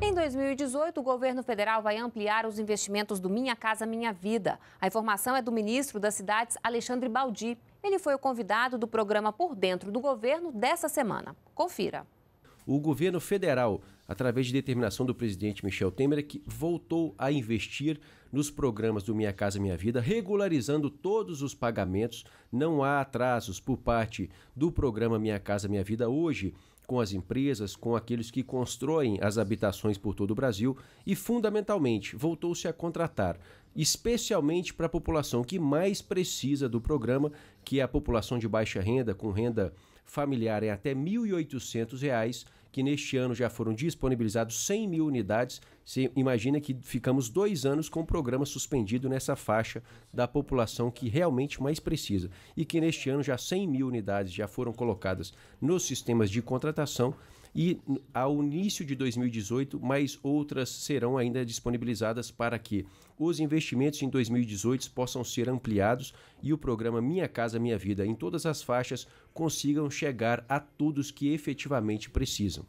Em 2018, o governo federal vai ampliar os investimentos do Minha Casa Minha Vida. A informação é do ministro das Cidades, Alexandre Baldi. Ele foi o convidado do programa Por Dentro do Governo dessa semana. Confira. O governo federal, através de determinação do presidente Michel Temer, que voltou a investir nos programas do Minha Casa Minha Vida, regularizando todos os pagamentos. Não há atrasos por parte do programa Minha Casa Minha Vida hoje com as empresas, com aqueles que constroem as habitações por todo o Brasil e, fundamentalmente, voltou-se a contratar, especialmente para a população que mais precisa do programa, que é a população de baixa renda, com renda familiar em até R$ 1.800, que neste ano já foram disponibilizados 100 mil unidades. Você imagina que ficamos dois anos com o programa suspendido nessa faixa da população que realmente mais precisa. E que neste ano já 100 mil unidades já foram colocadas nos sistemas de contratação e ao início de 2018 mais outras serão ainda disponibilizadas para que os investimentos em 2018 possam ser ampliados e o programa Minha Casa Minha Vida em todas as faixas consigam chegar a todos que efetivamente precisam.